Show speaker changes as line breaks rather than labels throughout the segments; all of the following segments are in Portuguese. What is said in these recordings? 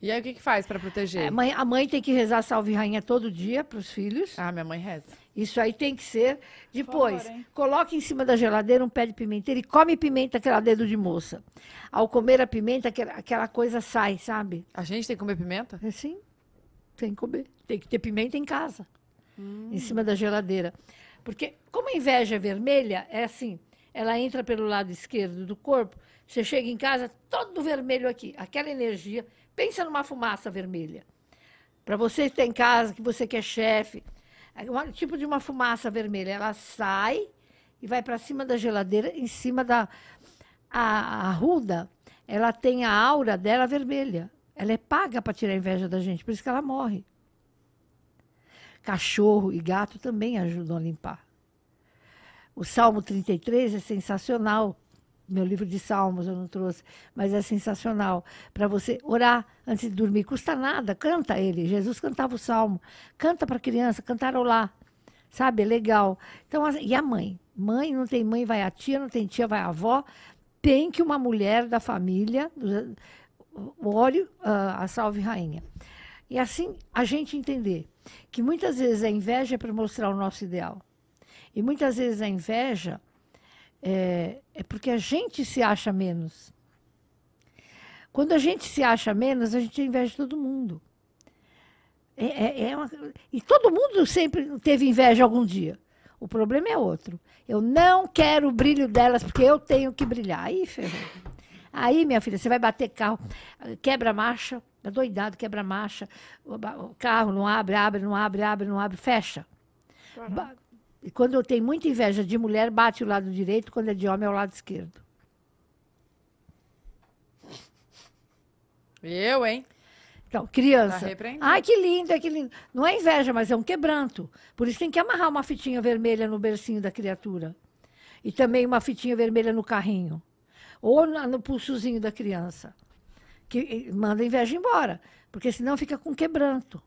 E aí o que, que faz para proteger?
A mãe, a mãe tem que rezar salve rainha todo dia para os filhos.
Ah, minha mãe reza.
Isso aí tem que ser. Depois,
favor,
coloque em cima da geladeira um pé de pimenteira e come pimenta, aquela dedo de moça. Ao comer a pimenta, aquela, coisa sai, sabe?
A gente tem que comer pimenta?
É Assim, tem que comer. Tem que ter pimenta em casa, em cima da geladeira. Porque, como a inveja é vermelha, é assim: ela entra pelo lado esquerdo do corpo, você chega em casa todo vermelho aqui, aquela energia. Pensa numa fumaça vermelha. Para você que está em casa, que você que é chefe, é um tipo de uma fumaça vermelha. Ela sai e vai para cima da geladeira, em cima da. A, a ruda, ela tem a aura dela vermelha. Ela é paga para tirar a inveja da gente, por isso que ela morre. Cachorro e gato também ajudam a limpar. O Salmo 33 é sensacional. Meu livro de salmos eu não trouxe, mas é sensacional. Para você orar antes de dormir, custa nada, canta ele. Jesus cantava o salmo. Canta para criança, cantarolá. Sabe? É legal. Então, as- e a mãe? Mãe, não tem mãe, vai a tia, não tem tia, vai a avó. Tem que uma mulher da família do- ore ah, a salve rainha. E assim a gente entender que muitas vezes a inveja é para mostrar o nosso ideal. E muitas vezes a inveja é, é porque a gente se acha menos. Quando a gente se acha menos, a gente inveja de todo mundo. É, é- é uma- e todo mundo sempre teve inveja algum dia. O problema é outro. Eu não quero o brilho delas porque eu tenho que brilhar. Aí, ferrou. Aí, minha filha, você vai bater carro, quebra marcha, é doidado, quebra marcha, o carro não abre, abre, não abre, abre, não abre, fecha. Ba- E quando eu tenho muita inveja de mulher, bate o lado direito, quando é de homem, é o lado esquerdo.
Eu, hein?
Então, criança.
Tá.
Ai, que lindo, é que lindo. Não é inveja, mas é um quebranto. Por isso tem que amarrar uma fitinha vermelha no bercinho da criatura. E também uma fitinha vermelha no carrinho. Ou na- no pulsozinho da criança. Que manda a inveja embora. Porque senão fica com quebranto.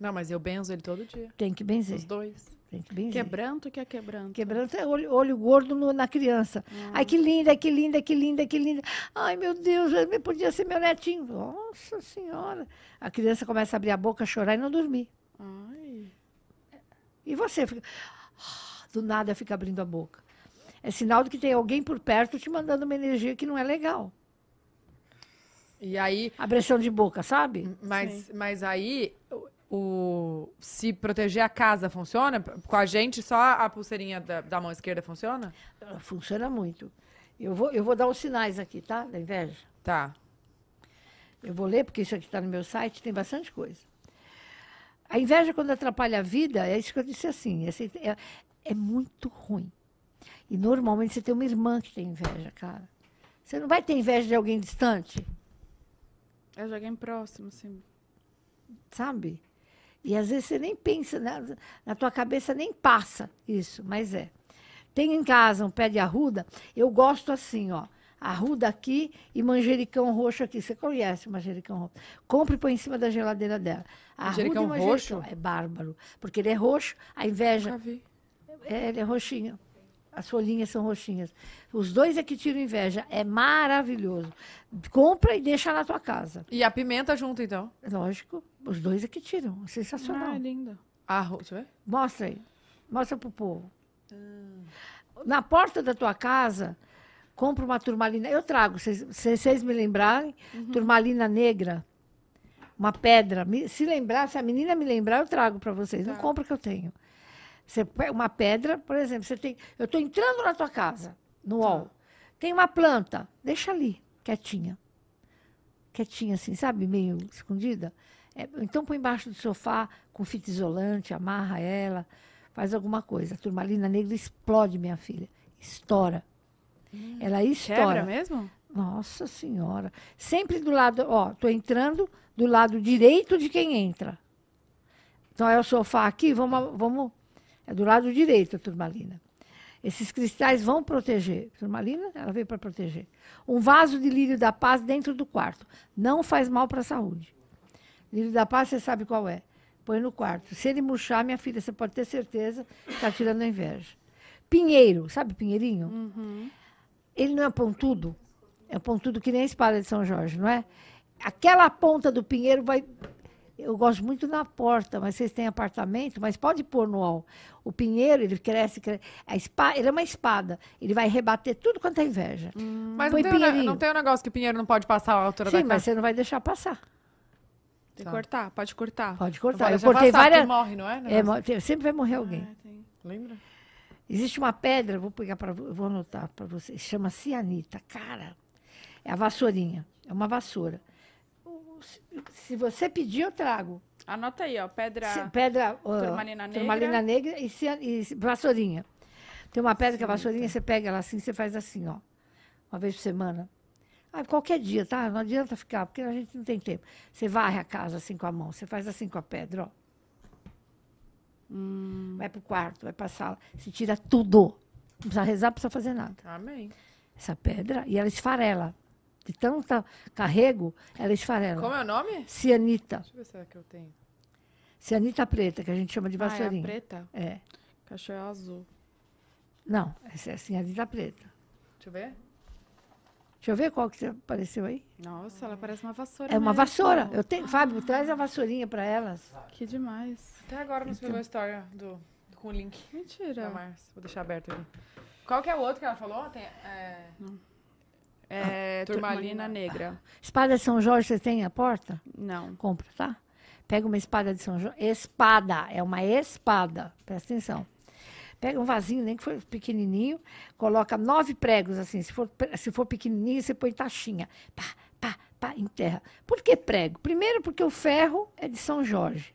Não, mas eu benzo ele todo dia.
Tem que benzer.
Os dois.
Que benzer.
Quebranto que é quebranto.
Quebranto é olho, olho gordo no- na criança. Ai, que linda, que linda, que linda, que linda. Ai, meu Deus, podia ser meu netinho. Nossa Senhora. A criança começa a abrir a boca, chorar e não dormir.
Ai.
E você fica. ah, Do nada fica abrindo a boca. É sinal de que tem alguém por perto te mandando uma energia que não é legal.
E aí,
Abressão de boca, sabe?
mas, mas aí, o, se proteger a casa funciona? Com a gente, só a pulseirinha da, da mão esquerda funciona?
Ela Funciona muito. Eu vou, eu vou dar os sinais aqui, tá? Da inveja.
Tá.
Eu vou ler, porque isso aqui está no meu site, tem bastante coisa. A inveja, quando atrapalha a vida, é isso que eu disse assim, esse- é, é muito ruim. E normalmente você tem uma irmã que tem inveja, cara. Você não vai ter inveja de alguém distante,
É de alguém próximo, assim.
sabe? E às vezes você nem pensa, na, na tua cabeça nem passa isso, mas é. Tem em casa um pé de arruda, eu gosto assim, ó. Arruda aqui e manjericão roxo aqui. Você conhece o manjericão roxo? Compre e põe em cima da geladeira dela. Arruda e
Manjericão roxo?
É bárbaro. Porque ele é roxo, a inveja
Nunca vi.
é, ele é roxinho. As folhinhas são roxinhas. Os dois é que tiram inveja. É maravilhoso. Compra e deixa na tua casa.
E a pimenta junto, então?
Lógico, os dois é que tiram. É sensacional.
Ah.
Ah, deixa eu ver.
Mostra aí. Mostra pro povo. Na porta da tua casa, compra uma turmalina. Eu trago, se vocês me lembrarem, turmalina negra. Uma pedra. Se lembrar, se a menina me lembrar, eu trago para vocês. Não compra que eu tenho. Você pega uma pedra, por exemplo, você tem. Eu estou entrando na tua casa, no hall. Tem uma planta, deixa ali, quietinha. Quietinha assim, sabe? Meio escondida. É, então põe embaixo do sofá com fita isolante, amarra ela, faz alguma coisa. A turmalina negra explode, minha filha. Estoura. Ela estoura.
Quebra mesmo?
Nossa Senhora. Sempre do lado, ó, tô entrando do lado direito de quem entra. Então é o sofá aqui, vamos, vamos é do lado direito a turmalina. Esses cristais vão proteger. Turmalina, ela veio para proteger. Um vaso de lírio da paz dentro do quarto. Não faz mal para a saúde. Lírio da paz, você sabe qual é. Põe no quarto. Se ele murchar, minha filha, você pode ter certeza que está tirando a inveja. Pinheiro, sabe pinheirinho? Ele não é pontudo? É pontudo que nem a espada de São Jorge, não é? aquela ponta do pinheiro vai. Eu gosto muito na porta, mas vocês têm apartamento, mas pode pôr no all. O pinheiro, ele cresce, cresce a espa, ele é uma espada. Ele vai rebater tudo quanto é inveja.
Mas
Põe
não tem, um não tem um negócio que Pinheiro não pode passar a altura
Sim,
da
mas
casa?
você não vai deixar passar.
Tem que cortar, pode cortar.
Pode cortar. Eu cortei
passar,
várias.
morre, não é?
É, sempre vai morrer alguém.
Ah, tem.
Lembra?
Existe uma pedra, vou pegar para vou anotar para vocês, chama cianita. Cara, é a vassourinha, é uma vassoura. Se, você pedir, eu trago.
Anota aí, ó. Pedra.
Se- pedra,
Turmalina negra.
turmalina negra e, cian- e vassourinha. Tem uma pedra que é vassourinha, você pega ela assim, você faz assim, ó, uma vez por semana. Ah, qualquer dia, tá? Não adianta ficar, porque a gente não tem tempo. Você varre a casa assim com a mão, você faz assim com a pedra, ó.
Hum.
Vai pro quarto, vai pra sala. Se tira tudo. Não precisa rezar, não precisa fazer nada.
Amém.
Essa pedra, e ela esfarela. De tanto carrego, ela esfarela.
Como é o nome?
Cianita.
Deixa eu ver se é que eu tenho.
Cianita preta, que a gente chama de
Ah, é a
vassourinha.
preta?
é.
Cachorro é azul.
Não, essa é a cianita preta.
Deixa eu ver.
Deixa eu ver qual que apareceu aí.
Nossa, ela parece uma vassoura.
É uma
mesmo.
vassoura. Eu tenho, Fábio, traz a vassourinha para elas.
Que demais.
Até agora não se pegou a história do, com o link
Mentira.
Vou deixar aberto aqui. Qual que é o outro que ela falou? Tem, é...
É
turmalina.
turmalina negra.
Espada de São Jorge, você tem a porta?
Não.
Compra, tá? Pega uma espada de São Jorge. Espada, é uma espada. Presta atenção. Pega um vasinho, nem que for pequenininho, coloca nove pregos, assim. Se for, se for pequenininho, você põe taxinha. Pá, pá, pá, enterra. Por que prego? Primeiro, porque o ferro é de São Jorge.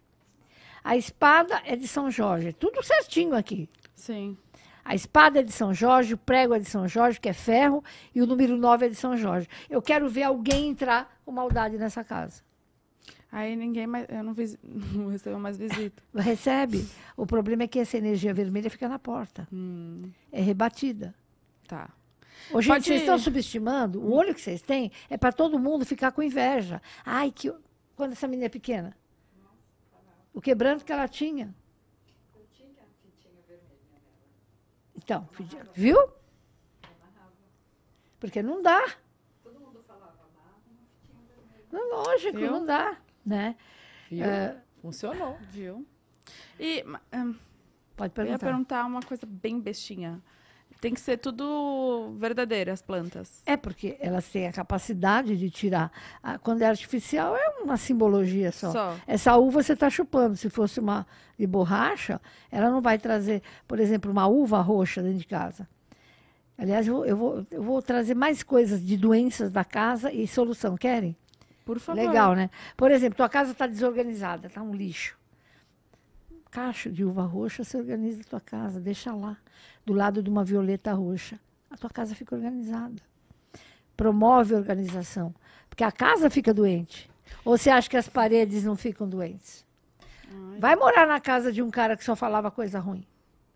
A espada é de São Jorge. Tudo certinho aqui.
Sim.
A espada é de São Jorge, o prego é de São Jorge, que é ferro, e o número 9 é de São Jorge. Eu quero ver alguém entrar com maldade nessa casa.
Aí ninguém mais. Eu não, vis... não recebo mais visita.
Recebe. O problema é que essa energia vermelha fica na porta.
Hum,
É rebatida.
tá.
Ô, gente,
Pode-
vocês estão subestimando. O olho que vocês têm é para todo mundo ficar com inveja. Ai, que. Quando essa menina é pequena? O quebranto que ela tinha. Então, viu? Porque não dá. Não, lógico,
Viu?
não dá. Né?
Viu?
É,
Funcionou.
Viu? E ma- hum,
pode
eu ia
perguntar.
perguntar uma coisa bem bestinha. Tem que ser tudo verdadeiro, as plantas.
É porque elas têm a capacidade de tirar. Quando é artificial, é uma simbologia só.
Só.
Essa uva você está chupando. Se fosse uma de borracha, ela não vai trazer, por exemplo, uma uva roxa dentro de casa. Aliás, eu vou, eu vou, eu vou trazer mais coisas de doenças da casa e solução. Querem?
Por favor.
Legal, né? Por exemplo, tua casa está desorganizada, está um lixo. Cacho de uva roxa, você organiza a tua casa, deixa lá, do lado de uma violeta roxa. A tua casa fica organizada. Promove a organização. Porque a casa fica doente. Ou você acha que as paredes não ficam doentes? Vai morar na casa de um cara que só falava coisa ruim.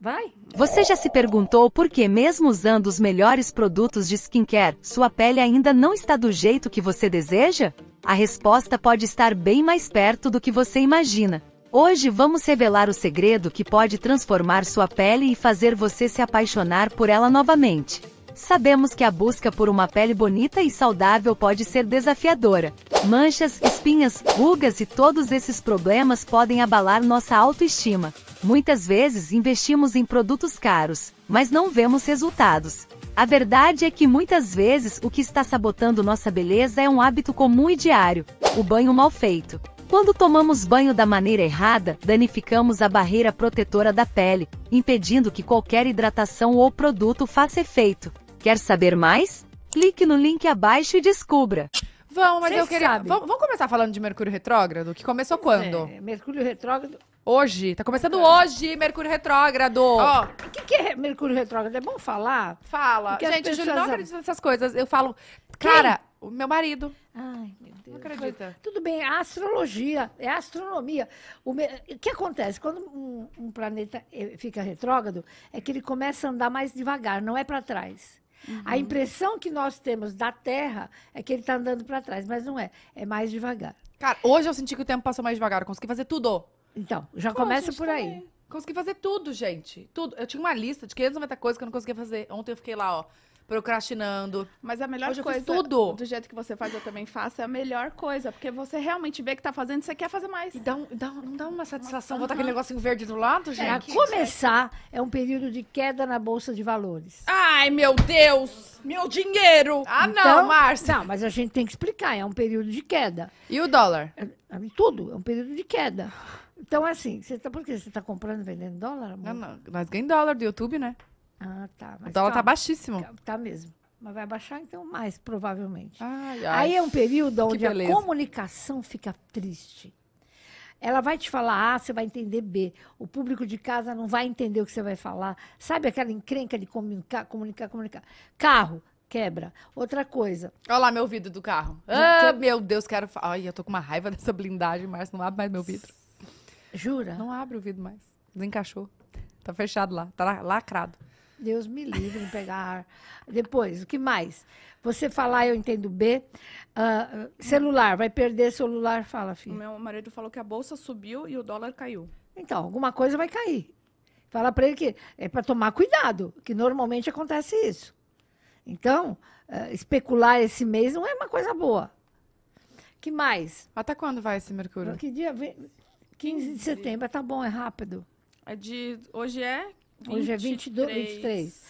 Vai.
Você já se perguntou por que, mesmo usando os melhores produtos de skincare, sua pele ainda não está do jeito que você deseja? A resposta pode estar bem mais perto do que você imagina. Hoje vamos revelar o segredo que pode transformar sua pele e fazer você se apaixonar por ela novamente. Sabemos que a busca por uma pele bonita e saudável pode ser desafiadora. Manchas, espinhas, rugas e todos esses problemas podem abalar nossa autoestima. Muitas vezes investimos em produtos caros, mas não vemos resultados. A verdade é que muitas vezes o que está sabotando nossa beleza é um hábito comum e diário: o banho mal feito. Quando tomamos banho da maneira errada, danificamos a barreira protetora da pele, impedindo que qualquer hidratação ou produto faça efeito. Quer saber mais? Clique no link abaixo e descubra.
Vamos, mas
Vocês
eu queria. vamos começar falando de Mercúrio Retrógrado? Que começou quando?
É, Mercúrio retrógrado.
Hoje. Tá começando hoje, Mercúrio Retrógrado.
Ó,
O que, que é Mercúrio retrógrado? É bom falar?
Fala.
Porque
Gente, Júlio não acredita nessas coisas. Eu falo, cara, o meu marido.
Ai, meu Deus.
Não acredita.
Tudo bem, a astrologia, é a astronomia. O, me- o que acontece? Quando um, um planeta eh, fica retrógrado, é que ele começa a andar mais devagar, não é para trás. A impressão que nós temos da Terra é que ele está andando para trás, mas não é. É mais devagar.
Cara, hoje eu senti que o tempo passou mais devagar. Eu consegui fazer tudo.
Então, já
Pô,
começa por
também.
aí.
Consegui fazer tudo, gente. Tudo. Eu tinha uma lista de 590 coisas que eu não conseguia fazer. Ontem eu fiquei lá, ó. procrastinando.
Mas a melhor
Hoje
coisa
tudo.
do jeito que você faz, eu também faço, é a melhor coisa. Porque você realmente vê que tá fazendo, você quer fazer mais.
E dá, um- dá, um- não dá uma satisfação botar aquele negocinho verde do lado,
Para
gente?
começar, é um período de queda na bolsa de valores.
Ai, meu Deus! Meu dinheiro!
Ah, não,
Então-
Márcia.
Não, mas a gente tem que explicar, é um período de queda.
E o dólar?
É, é tudo, é um período de queda. Então, assim, você tá, por que você está comprando e vendendo dólar, amor?
Não, não. Nós ganhamos dólar do YouTube, né?
Ah, tá.
O
Mas
dólar tá
calma.
baixíssimo.
Tá mesmo. Mas vai baixar, então, mais, provavelmente.
Ai,
Aí é um período onde a comunicação fica triste. Ela vai te falar A, você vai entender B. O público de casa não vai entender o que você vai falar. Sabe aquela encrenca de comunicar, comunicar, comunicar? Carro, quebra. Outra coisa.
Olha lá meu vidro do carro. Ah, meu Deus, quero... Ai, eu tô com uma raiva dessa blindagem, Márcia. Não abre mais meu vidro.
Jura?
Não abre o vidro mais. Desencaixou. Tá fechado lá. Tá la- lacrado.
Deus me livre de pegar ar. Depois, o que mais? Você falar, eu entendo B. Ah, celular, vai perder celular, fala,
O
filho.
meu marido falou que a bolsa subiu e o dólar caiu.
Então, alguma coisa vai cair. Fala para ele que é para tomar cuidado, que normalmente acontece isso. Então, eh, especular esse mês não é uma coisa boa. que mais?
Até quando vai esse Mercúrio?
Que dia? Vem? 15 de setembro. Tá bom, é rápido.
É de. Hoje é.
Hoje é 22, 23.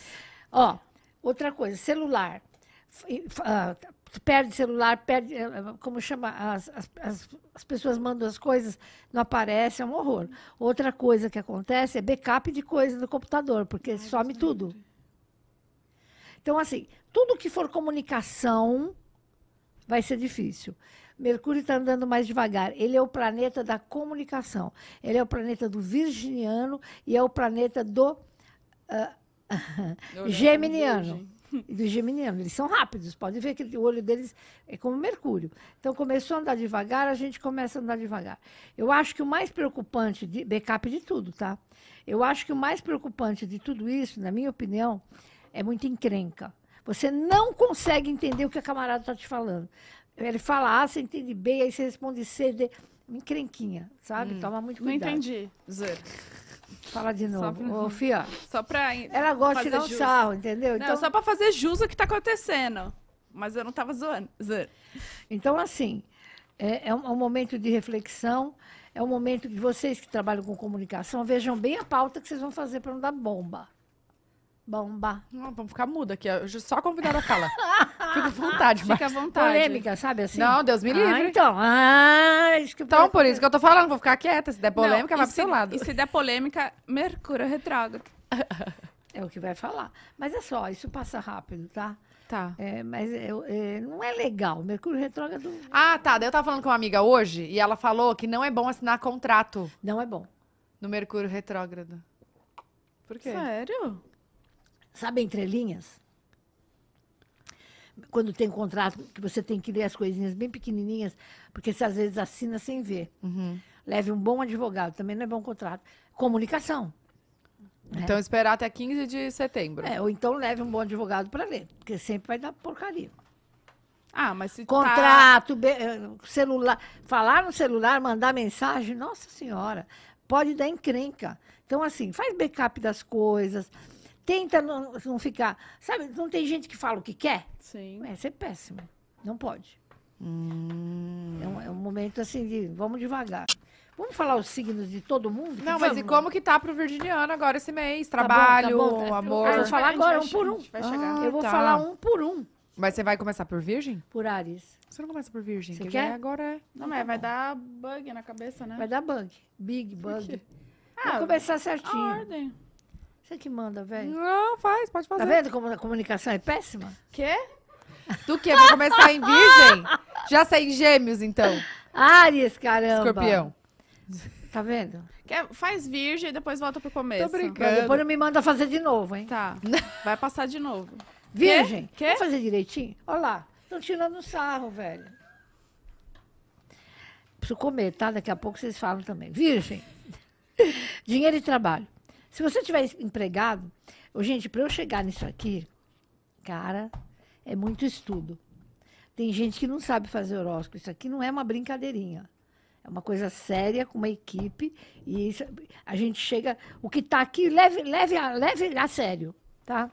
Ó, outra coisa, celular. Ah, perde celular, perde. eh, Como chama? As, as, as, as pessoas mandam as coisas, não aparece, é um horror. Outra coisa que acontece é backup de coisa no computador, porque some tudo. Então, assim, tudo que for comunicação vai ser difícil. Mercúrio está andando mais devagar. Ele é o planeta da comunicação. Ele é o planeta do virginiano e é o planeta do ah, geminiano. Do geminiano. Eles são rápidos. Pode ver que o olho deles é como Mercúrio. Então, começou a andar devagar, a gente começa a andar devagar. Eu acho que o mais preocupante, de backup de tudo, tá? Eu acho que o mais preocupante de tudo isso, na minha opinião, é muito encrenca. Você não consegue entender o que a camarada está te falando. Ele fala A, você entende B, aí você responde C, D. Encrenquinha, sabe? Toma muito
Não
cuidado.
entendi. Zero.
Fala de
Só
novo.
pra-
Ô, Fia,
Só pra.
ela gosta de tirar um sarro, entendeu?
Não, só pra fazer jus o que tá acontecendo. Mas eu não tava zoando. Zero.
Então, assim, é, é um, é um momento de reflexão, é um momento que vocês que trabalham com comunicação vejam bem a pauta que vocês vão fazer para não dar bomba. Bomba.
Não, vamos ficar muda aqui. Só a convidada fala. Fica à vontade,
Fica à vontade.
Polêmica, sabe assim?
Não, Deus me
Ah,
livre.
então. Ah, isso que
Então, por isso que eu tô falando, vou ficar quieta. Se der polêmica,
Não,
vai pro seu
se-
lado.
E se der polêmica, Mercúrio retrógrado.
É o que vai falar. Mas é só, isso passa rápido, tá?
Tá.
É, mas é, é, não é legal. Mercúrio retrógrado
Ah, tá. Daí eu tava falando com uma amiga hoje e ela falou que não é bom assinar contrato
não é bom.
no Mercúrio retrógrado. Por quê?
Sério?
Sabe entre linhas? Quando tem contrato, que você tem que ler as coisinhas bem pequenininhas, porque você às vezes assina sem ver.
Uhum.
Leve um bom advogado, também não é bom contrato. Comunicação.
Então esperar até 15 de setembro.
É, ou então leve um bom advogado para ler, porque sempre vai dar porcaria.
Ah, mas se tá...
Contrato, eh, celular, falar no celular, mandar mensagem, nossa senhora, pode dar encrenca. Então, assim, faz backup das coisas, tenta não, não ficar. Sabe, não tem gente que fala o que quer?
Sim.
É, é péssimo. Não pode. É, um, é um momento assim de vamos devagar. Vamos falar os signos de todo mundo?
Não, mas
Vamos.
e como que tá pro virginiano agora esse mês?
Tá bom, tá
Trabalho,
bom.
amor.
Ah, eu vou falar
A
agora um por um.
a chegar.
Eu vou
tá.
falar um por um
Mas você vai começar por virgem?
por Ares.
Você não começa por virgem.
Você
que
quer?
é agora é.
Não, mas vai dar bug na cabeça, né?
Vai dar bug. Big bug.
Ah,
Vai começar
A
certinho.
ordem.
Você que manda, velho.
Não, faz, pode
Tá
fazer.
vendo como a comunicação é péssima?
Quê?
Do que? Vai começar em virgem? Já sei em gêmeos, então.
Ares, caramba.
Escorpião.
Tá vendo?
Quer- Faz virgem e depois volta pro começo.
Tô brincando.
Mas depois não me manda fazer de novo, hein?
Tá. Vai passar de novo.
Virgem.
Quê?
Vamos fazer direitinho? Olha lá. Estão tirando sarro, velho. Preciso comer, tá? Daqui a pouco vocês falam também. Virgem. Dinheiro e trabalho. Se você tiver empregado, gente, para eu chegar nisso aqui, cara, é muito estudo. Tem gente que não sabe fazer horóscopo. Isso aqui não é uma brincadeirinha. É uma coisa séria, com uma equipe. E isso- a gente chega. O que está aqui, leve, leve, a, leve a sério. Tá?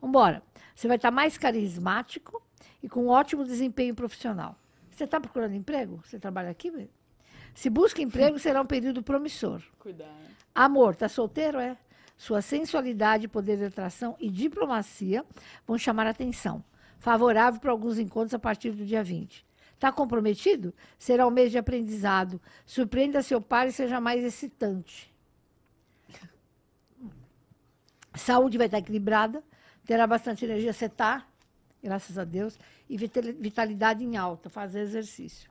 Vambora. Você vai estar mais carismático e com ótimo desempenho profissional. Você está procurando emprego? Você trabalha aqui mesmo? Se busca emprego, será um período promissor.
Cuidado.
Amor, tá solteiro? É. Sua sensualidade, poder de atração e diplomacia vão chamar a atenção. Favorável para alguns encontros a partir do dia 20. Está comprometido? Será um mês de aprendizado. Surpreenda seu par e seja mais excitante. Saúde vai estar equilibrada, terá bastante energia, você está, graças a Deus, e vital- vitalidade em alta, fazer exercício.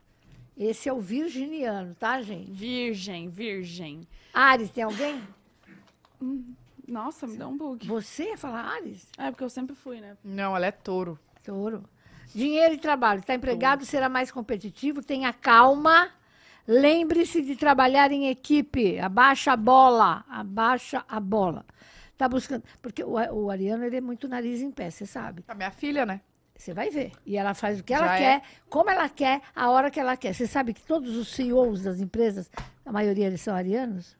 Esse é o virginiano, tá, gente?
Virgem, virgem.
Ares, tem alguém?
Nossa, me dá um bug.
Você ia falar Ares?
É, porque eu sempre fui, né?
Não, ela é touro.
Touro. Dinheiro e trabalho. Está empregado, será mais competitivo, tenha calma. Lembre-se de trabalhar em equipe. Abaixa a bola. Abaixa a bola. Tá buscando. Porque o, o Ariano ele é muito nariz em pé, você sabe.
A minha filha, né?
Você vai ver. E ela faz o que ela
Já é.
quer, como ela quer, a hora que ela quer. Você sabe que todos os CEOs das empresas, a maioria eles são arianos?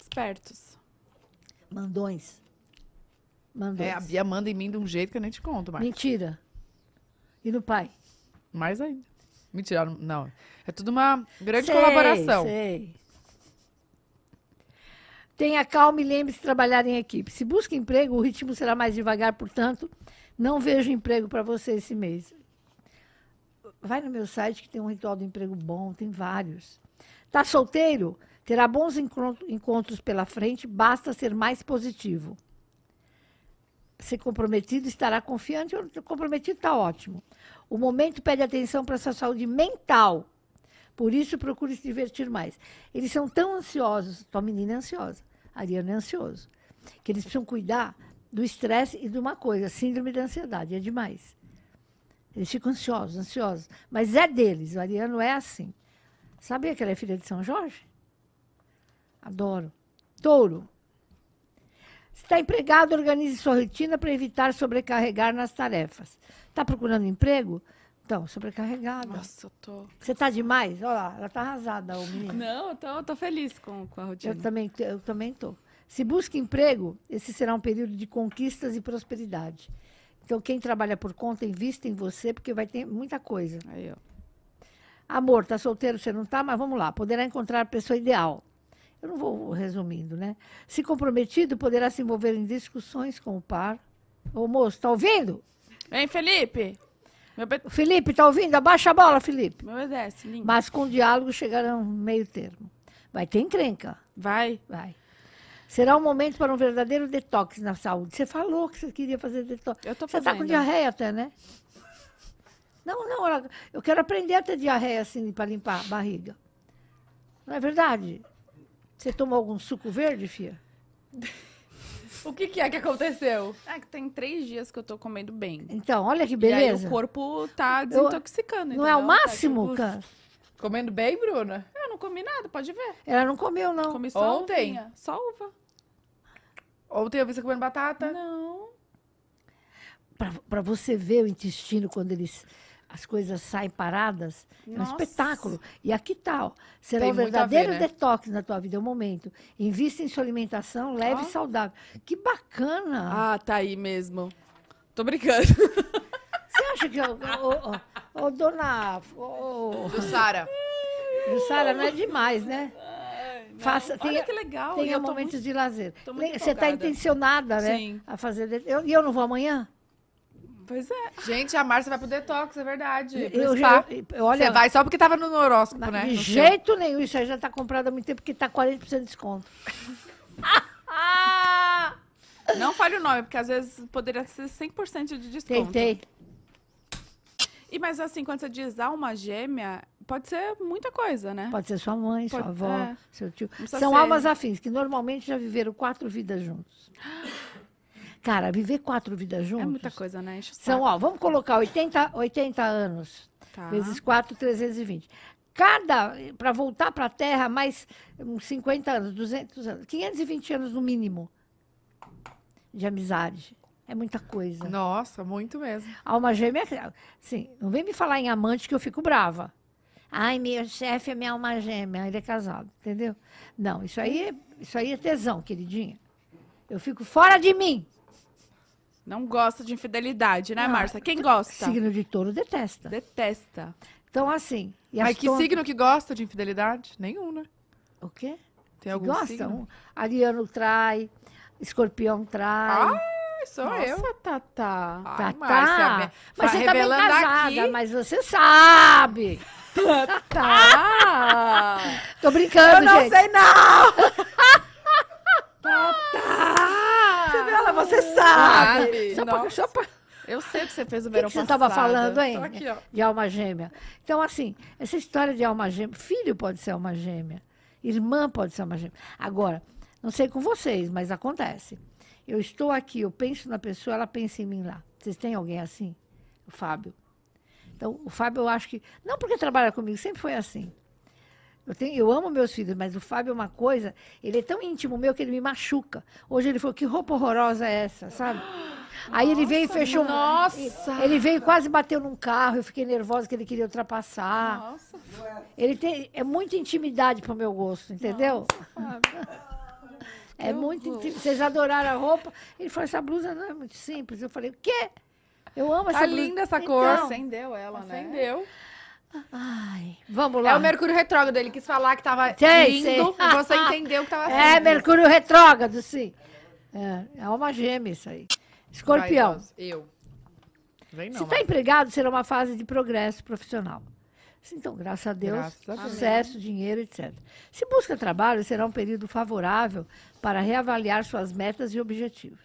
Espertos.
Mandões. Mandões.
É, a Bia manda em mim de um jeito que eu nem te conto, mais.
Mentira. E no pai?
Mais ainda. Mentira, não. É tudo uma grande
Sei,
colaboração.
Sei. Tenha calma e lembre-se de trabalhar em equipe. Se busca emprego, o ritmo será mais devagar, portanto, não vejo emprego para você esse mês. Vai no meu site que tem um ritual do emprego bom, tem vários. Tá solteiro? Terá bons encontro- encontros pela frente, basta ser mais positivo. Ser comprometido, estará confiante. Comprometido está ótimo. O momento pede atenção para sua saúde mental. Por isso, procure se divertir mais. Eles são tão ansiosos, tua menina é ansiosa, Ariana é ansioso, que eles precisam cuidar do estresse e de uma coisa, síndrome da ansiedade, é demais. Eles ficam ansiosos, ansiosos. Mas é deles, o Ariano é assim. Sabia que ela é filha de São Jorge? Adoro. Touro. Se está empregado, organize sua rotina para evitar sobrecarregar nas tarefas. Está procurando emprego? Então, sobrecarregada.
Nossa, eu tô.
Você tá demais? Olha lá, ela tá arrasada, o menino.
Não, eu tô, eu tô feliz com, com a rotina.
Eu também, eu também tô. Se busca emprego, esse será um período de conquistas e prosperidade. Então, quem trabalha por conta, invista em você, porque vai ter muita coisa.
Aí, ó.
Amor, tá solteiro, você não tá, mas vamos lá. Poderá encontrar a pessoa ideal. Eu não vou resumindo, né? Se comprometido, poderá se envolver em discussões com o par. Ô, moço, tá ouvindo?
Vem, Felipe! Be...
Felipe, tá ouvindo? Abaixa a bola, Felipe.
Meu obedece, lindo.
Mas com diálogo chegará um meio termo. Vai ter encrenca.
Vai.
Vai. Será um momento para um verdadeiro detox na saúde. Você falou que você queria fazer detox.
Eu tô
Você está com diarreia até, né? Não, não, eu quero aprender a ter diarreia assim para limpar a barriga. Não é verdade? Você tomou algum suco verde, filha?
O que, que é que aconteceu?
É que tem três dias que eu tô comendo bem.
Então, olha que
E aí
beleza.
o corpo tá desintoxicando.
Não é o
entendeu? Tá,
máximo,
tipo,
cara?
Comendo bem, Bruna?
Eu não comi nada, pode ver.
Ela não comeu, não.
Comi só
Ontem?
uvinha. Só uva.
Ontem eu vi você comendo batata.
Não.
Para você ver o intestino quando eles as coisas saem paradas, é um
Nossa.
espetáculo. E aqui tá, ó, será
Tem
um
a ver,
verdadeiro
né?
detox na tua vida, é o momento. Invista em sua alimentação leve
Ó.
e saudável. Que bacana!
Ah, tá aí mesmo. Tô brincando.
Você acha que ô, ô, ô, dona ô, ô,
Do Sara.
Jussara, não é demais, né? Faça,
Olha
tenha,
que legal. e
tenha momentos
muito-
de lazer. Você está intencionada, né?
Sim.
A fazer. de- Eu, e eu não vou amanhã?
Pois é.
Gente, a Márcia vai pro detox, é verdade.
Eu, já- eu- olha,
Você vai só porque tava no horóscopo,
Mas
né?
De
No seu.
jeito nenhum, isso aí já está comprado há muito tempo, porque está 40% de desconto.
Não fale o nome, porque às vezes poderia ser 100% de desconto.
Tentei.
E mas assim, quando você diz alma gêmea, pode ser muita coisa, né?
Pode ser sua mãe, sua
Pode-
avó,
é.
seu tio. São
ser-
almas afins, que normalmente já viveram quatro vidas juntos. Cara, viver quatro vidas juntos.
É muita coisa, né?
São, ó, vamos colocar 80, 80 anos,
Tá.
vezes 4, 320. Cada, para voltar para a Terra, mais uns 50 anos, 200 anos, 520 anos no mínimo de amizade. É muita coisa.
Nossa, muito mesmo.
Alma gêmea, sim, não vem me falar em amante que eu fico brava. Ai, meu chefe é minha alma gêmea, ele é casado, entendeu? Não, isso aí é, isso aí é tesão, queridinha. Eu fico fora de mim.
Não gosta de infidelidade, né,
Ah,
Márcia? Quem gosta?
Signo de touro detesta.
Detesta.
Então, assim. E
Mas
as
que signo que gosta de infidelidade? Nenhum, né?
O quê?
Tem
Que
algum
gosta?
signo?
Ariano trai, escorpião trai.
Ai, sou
Nossa,
eu.
Tatá.
Ai,
tá,
Márcia,
tá.
me-
Mas você tá bem casada,
aqui.
mas você sabe.
Tá.
Tô brincando,
Eu não
gente.
sei, não!
Você ela? Você
sabe.
sabe.
Só pra, só pra,
Eu sei o que você fez
o que,
verão
que você
passado.
estava falando, hein?
Tô aqui, ó.
De alma gêmea. Então, assim, essa história de alma gêmea, filho pode ser alma gêmea, irmã pode ser alma gêmea. Agora, não sei com vocês, mas acontece. Eu estou aqui, eu penso na pessoa, ela pensa em mim lá. Vocês têm alguém assim? O Fábio. Então, o Fábio, eu acho que. Não porque trabalha comigo, sempre foi assim. Eu, tenho, eu amo meus filhos, mas o Fábio é uma coisa. Ele é tão íntimo meu que ele me machuca. Hoje ele falou: que roupa horrorosa é essa, sabe? Aí ele veio e fechou.
Nossa!
Ele veio e quase bateu num carro, eu fiquei nervosa que ele queria ultrapassar.
Nossa,
Ele tem é muita intimidade pro meu gosto, entendeu? É muito intim- Vocês adoraram a roupa. Ele falou: essa blusa não é muito simples. Eu falei: o quê? Eu amo essa
Tá
blusa.
linda essa cor.
Então,
acendeu ela, né?
Acendeu.
Ai, vamos lá.
É o Mercúrio retrógrado. Ele quis falar que tava
Sei,
lindo
sei.
e você entendeu que tava
É,
simples.
Mercúrio retrógrado, sim. É, é uma gêmea isso aí. Escorpião.
Vai. Eu. Vem não,
Se está empregado, será uma fase de progresso profissional. Então, graças a Deus,
Graças a Deus.
sucesso, dinheiro, etc. Se busca trabalho, será um período favorável para reavaliar suas metas e objetivos.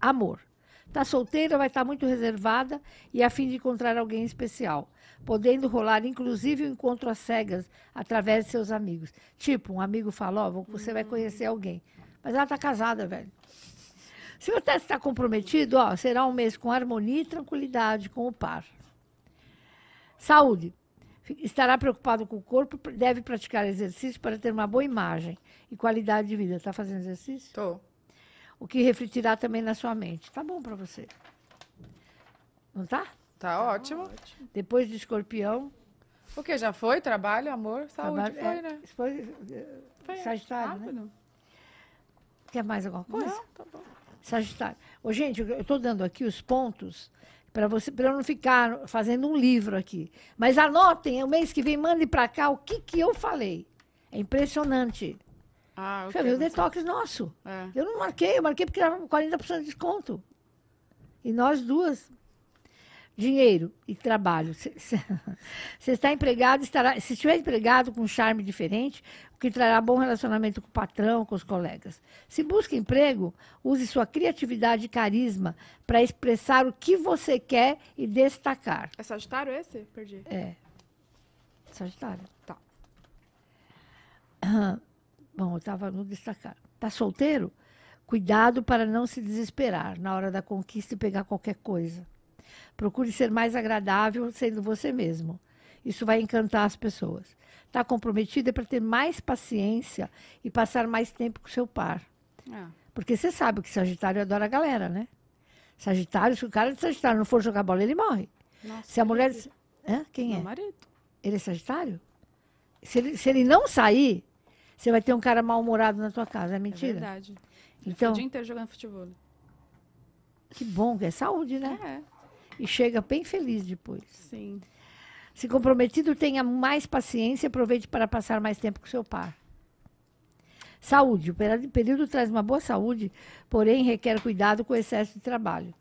Amor. Está solteira, vai estar muito reservada e a fim de encontrar alguém especial, podendo rolar inclusive o encontro às cegas através de seus amigos. Tipo, um amigo fala, ó, você vai conhecer alguém. Mas ela está casada, velho. Se você está comprometido, ó, será um mês com harmonia e tranquilidade com o par. Saúde. Estará preocupado com o corpo, deve praticar exercício para ter uma boa imagem e qualidade de vida. Está fazendo exercício?
Tô.
O que refletirá também na sua mente. Tá bom para você. Não tá?
Tá ótimo.
Depois de escorpião.
O que? Já foi? Trabalho, amor, saúde.
trabalho-
Foi,
é,
né?
Foi,
Foi
Sagitário, né?
rápido.
Quer mais alguma coisa?
Não, tá bom.
Sagitário. Ô, gente, eu estou dando aqui os pontos para você, para eu não ficar fazendo um livro aqui. Mas anotem, o mês que vem, mande para cá o que, que eu falei. É impressionante.
Ah,
Você
ok.
viu o detox nosso.
É.
Eu não marquei, eu marquei porque era 40% de desconto. E nós duas. Dinheiro e trabalho. Se- está empregado, estará. Se estiver empregado com um charme diferente, o que trará bom relacionamento com o patrão, com os colegas. Se busca emprego, use sua criatividade e carisma para expressar o que você quer e destacar.
É Sagitário esse? Perdi.
É. Sagitário.
Tá.
Bom, eu estava no destacar. Tá solteiro? Cuidado para não se desesperar na hora da conquista e pegar qualquer coisa. Procure ser mais agradável sendo você mesmo. Isso vai encantar as pessoas. Está comprometido é para ter mais paciência e passar mais tempo com seu par.
É.
Porque você sabe que Sagitário adora a galera, né? Sagitário, se o cara de Sagitário não for jogar bola, ele morre.
Nossa,
Se a mulher.
meu
Hã? Quem é?
Meu marido.
Ele é Sagitário? Se ele, se ele não sair, você vai ter um cara mal-humorado na tua casa. É
É
mentira?
verdade. Ele
então,
o dia inteiro jogando futebol.
que bom, que é saúde, né?
É,
E chega bem feliz depois.
sim.
Se comprometido, tenha mais paciência e aproveite para passar mais tempo com seu par. Saúde. O período traz uma boa saúde, porém requer cuidado com o excesso de trabalho.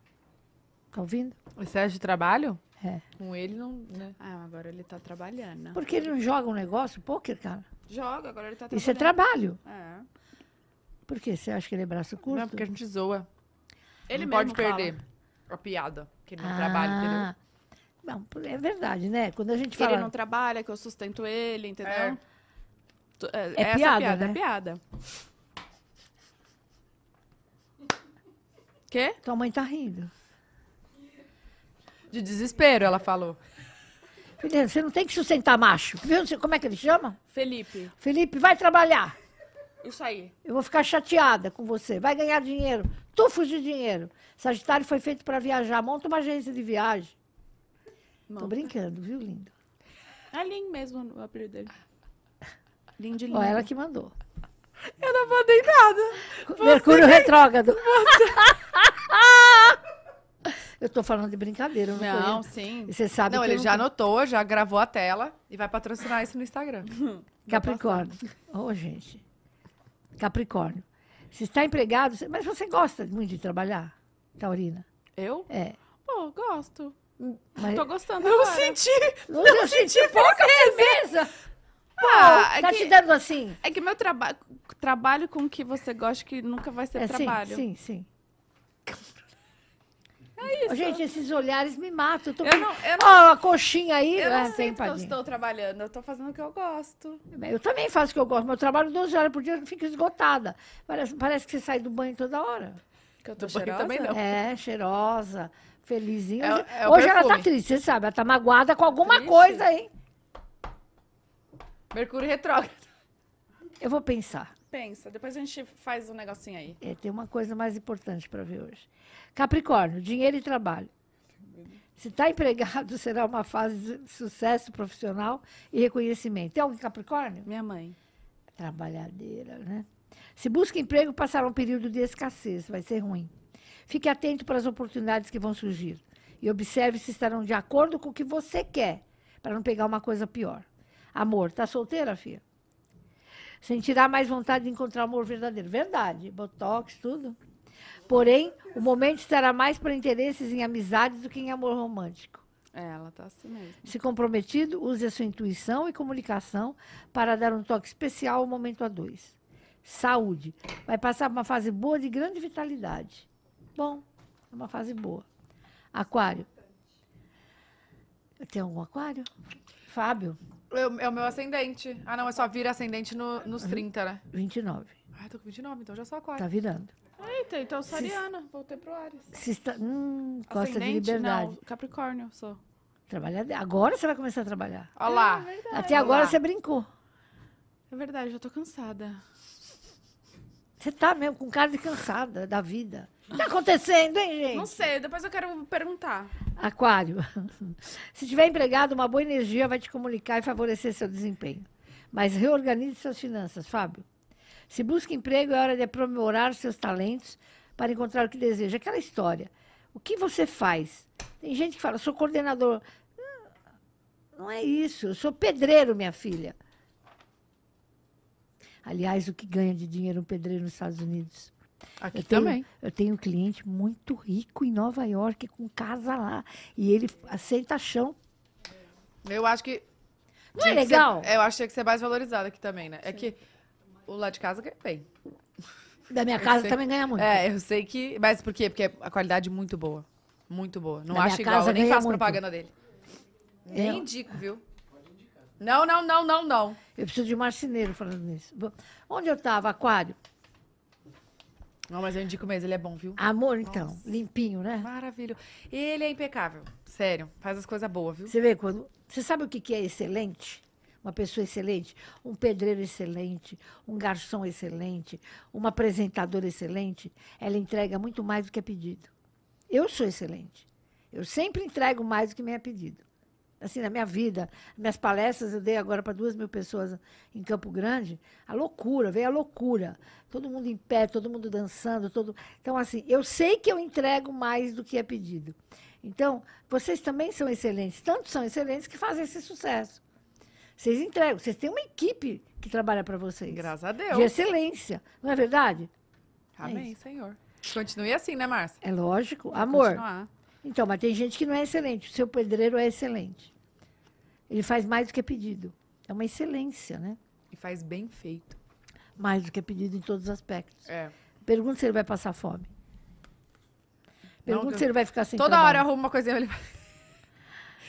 Tá ouvindo?
Excesso de trabalho?
É.
Com ele não. Né?
Ah, agora ele tá trabalhando.
Porque ele não joga um negócio, pôquer, cara.
Joga, agora ele tá trabalhando.
Isso é trabalho.
É.
Por quê? Você acha que ele é braço curto?
Não, porque a gente zoa.
Ele
não pode
mesmo fala.
perder a piada. Que ele não trabalha, entendeu?
Ah, Não, é verdade, né? Quando a gente
Que
fala...
ele não trabalha, que eu sustento ele, entendeu?
É.
É,
É
essa
piada,
piada,
né?
é piada. Quê?
Tua mãe tá rindo.
De desespero, ela falou.
Filha, você não tem que sustentar macho. Viu? Como é que ele chama?
Felipe,
Felipe, vai trabalhar.
isso aí.
Eu vou ficar chateada com você. Vai ganhar dinheiro. Tufos de dinheiro. Sagitário foi feito para viajar. Monta uma agência de viagem. Tô
Monta.
brincando, viu, lindo?
É Lin mesmo o apelido dele. Lin de lindo.
Ó, ela que mandou.
Eu não mandei nada.
Mercúrio retrógrado. Eu tô falando de brincadeira, não, tô
Não,
indo.
sim.
E você sabe
Não, ele já
não-
anotou, já gravou a tela e vai patrocinar isso no Instagram.
Capricórnio. Ô, gente. Capricórnio. Se está empregado, mas você gosta muito de trabalhar, Taurina?
Eu?
É.
Pô, gosto.
Mas
Tô gostando
Eu
agora.
senti!
não, eu senti pouca firmeza.
Ah, é
tá
que-
te dando assim.
É que meu trabalho trabalho com o que você gosta que nunca vai ser
É,
trabalho.
Sim, sim, sim. É isso. Gente, esses olhares me matam. Eu tô
Eu
com-
não, eu
Ó,
não,
a coxinha aí.
eu não
ah, tem
sinto que eu estou trabalhando, eu tô fazendo o que eu gosto.
Eu também faço o que eu gosto. Meu trabalho 12 horas por dia, eu fico esgotada. Parece, parece que você sai do banho toda hora.
Que eu tô
Do
cheirosa?
também não.
É, cheirosa, felizinha.
É
Hoje,
é
hoje ela tá triste, você sabe. Ela tá magoada com alguma
Triste?
coisa aí.
Mercúrio retrógrado.
Eu vou pensar.
Pensa, depois a gente faz um negocinho aí.
É, tem uma coisa mais importante para ver hoje. Capricórnio, dinheiro e trabalho. Se está empregado, será uma fase de sucesso profissional e reconhecimento. Tem algum Capricórnio?
Minha mãe.
Trabalhadeira, né? Se busca emprego, passará um período de escassez, vai ser ruim. Fique atento para as oportunidades que vão surgir e observe se estarão de acordo com o que você quer, para não pegar uma coisa pior. Amor, tá solteira, filha? Sentirá mais vontade de encontrar o amor verdadeiro. Verdade, botox, tudo. Porém, o momento estará mais para interesses em amizades do que em amor romântico.
É, ela tá assim mesmo.
Se comprometido, use a sua intuição e comunicação para dar um toque especial ao momento a dois. Saúde. Vai passar por uma fase boa de grande vitalidade. Bom, é uma fase boa. Aquário. Tem algum aquário? Fábio,
Eu- É o meu ascendente. Ah, não, é só vira ascendente no- nos 30, né?
29.
Ai, tô com 29, então já sou aquário.
Tá virando.
Eita, então eu sou ariana, voltei pro Ares.
Se está, hum, gosta de
Ascendente?
liberdade.
Não, Capricórnio, sou.
Trabalhar, agora você vai começar a trabalhar.
Olha lá.
Até agora você brincou.
É verdade, já tô cansada.
Você tá mesmo com cara de cansada da vida. O que tá acontecendo, hein, gente?
Não sei, depois eu quero perguntar.
Aquário. Se tiver empregado, uma boa energia vai te comunicar e favorecer seu desempenho. Mas reorganize suas finanças, Fábio. Se busca emprego, é hora de aprimorar seus talentos para encontrar o que deseja. Aquela história. O que você faz? Tem gente que fala, sou coordenador. Hum, Não é isso. Eu sou pedreiro, minha filha. Aliás, o que ganha de dinheiro um pedreiro nos Estados Unidos?
Aqui
Eu tenho,
também.
eu tenho um cliente muito rico em Nova York, com casa lá. E ele aceita chão.
Eu acho que.
Não é
que ser-
legal?
eu acho que tinha que ser mais valorizado aqui também, né? É que o lá de casa ganha bem.
Da minha
Eu
casa
sei.
também ganha muito.
É, eu sei que. Mas por quê? Porque a qualidade é muito boa. Muito boa. Não
minha
acho igual. Eu nem faço
muito.
propaganda dele. Nem
Eu-
indico, viu? Não, não, não, não, não.
Eu preciso de um marceneiro falando nisso. Onde eu estava? Aquário.
Não, mas eu indico mesmo, ele é bom, viu?
Amor, então. Limpinho, né?
Maravilha. Ele é impecável. Sério. Faz as coisas boas, viu?
Você vê quando. Você sabe o que que é excelente? Uma pessoa excelente, um pedreiro excelente, um garçom excelente, uma apresentadora excelente, ela entrega muito mais do que é pedido. Eu sou excelente. Eu sempre entrego mais do que me é pedido. Assim, na minha vida, minhas palestras eu dei agora para duas mil pessoas em Campo Grande, a loucura, veio a loucura. Todo mundo em pé, todo mundo dançando, todo. Então, assim, eu sei que eu entrego mais do que é pedido. Então, vocês também são excelentes, tanto são excelentes que fazem esse sucesso. Vocês entregam, vocês têm uma equipe que trabalha para vocês.
Graças a
De
Deus.
excelência, não é verdade?
Amém, Senhor. Continue assim, né, Márcia?
É lógico.
Vou
Amor,
continuar.
Então, mas tem gente que não é excelente. O seu pedreiro é excelente. Ele faz mais do que é pedido. É uma excelência, né?
E faz bem feito.
Mais do que é pedido em todos os aspectos.
É.
Pergunta se ele vai passar fome. Pergunta
que-
se ele vai ficar sem
Toda
trabalho.
hora eu arrumo uma coisinha. Ele...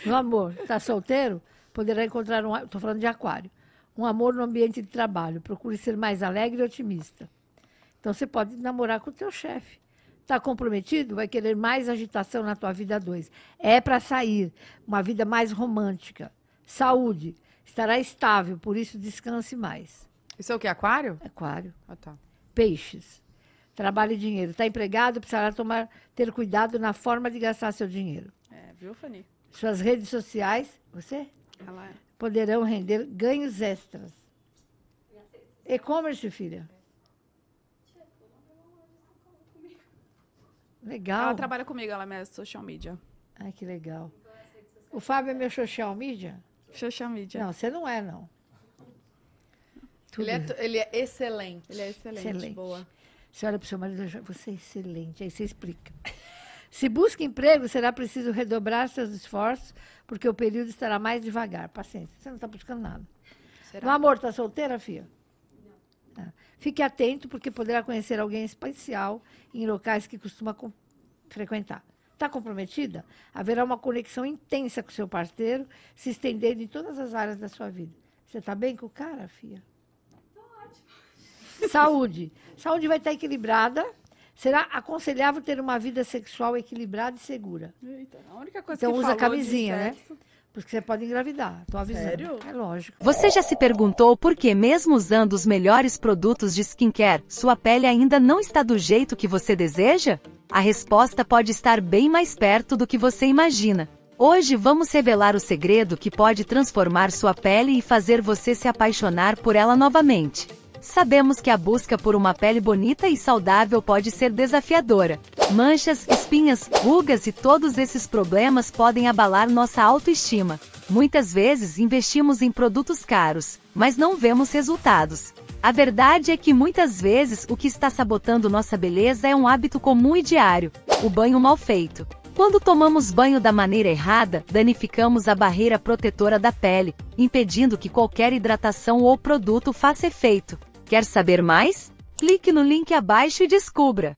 Meu amor, está solteiro? Poderá encontrar um. Estou falando de aquário. Um amor no ambiente de trabalho. Procure ser mais alegre e otimista. Então você pode namorar com o teu chefe. Está comprometido? Vai querer mais agitação na tua vida dois. É para sair. Uma vida mais romântica. Saúde. Estará estável, por isso descanse mais.
Isso é o que? Aquário?
Aquário.
Ah, tá.
Peixes. Trabalho e dinheiro. Está empregado, precisará tomar, ter cuidado na forma de gastar seu dinheiro.
É, viu, Fanny?
Suas redes sociais, você?
Ela é.
poderão render ganhos extras. E-commerce, filha. Legal.
Ela trabalha comigo, ela é minha social media.
Ai, que legal. O Fábio é meu social media?
Social media.
Não, você não é, não.
Ele é, ele é excelente.
Ele é excelente,
Excelente.
boa.
Você olha para o seu marido e você é excelente. Aí você explica. Se busca emprego, será preciso redobrar seus esforços, porque o período estará mais devagar. Paciência, você não está buscando nada.
Será?
Meu amor, está solteira, filha? Fique atento, porque poderá conhecer alguém especial em locais que costuma com- frequentar. Está comprometida? Haverá uma conexão intensa com seu parceiro, se estendendo em todas as áreas da sua vida. Você está bem com o cara, filha? Saúde. Saúde vai estar equilibrada. Será aconselhável ter uma vida sexual equilibrada e segura.
Eita, a única coisa
Então
que
usa camisinha, né? Porque você pode engravidar. Estou avisando.
Sério?
É lógico.
Você já se perguntou por que, mesmo usando os melhores produtos de skincare, sua pele ainda não está do jeito que você deseja? A resposta pode estar bem mais perto do que você imagina. Hoje vamos revelar o segredo que pode transformar sua pele e fazer você se apaixonar por ela novamente. Sabemos que a busca por uma pele bonita e saudável pode ser desafiadora. Manchas, espinhas, rugas e todos esses problemas podem abalar nossa autoestima. Muitas vezes investimos em produtos caros, mas não vemos resultados. A verdade é que muitas vezes o que está sabotando nossa beleza é um hábito comum e diário: o banho mal feito. Quando tomamos banho da maneira errada, danificamos a barreira protetora da pele, impedindo que qualquer hidratação ou produto faça efeito. Quer saber mais? Clique no link abaixo e descubra!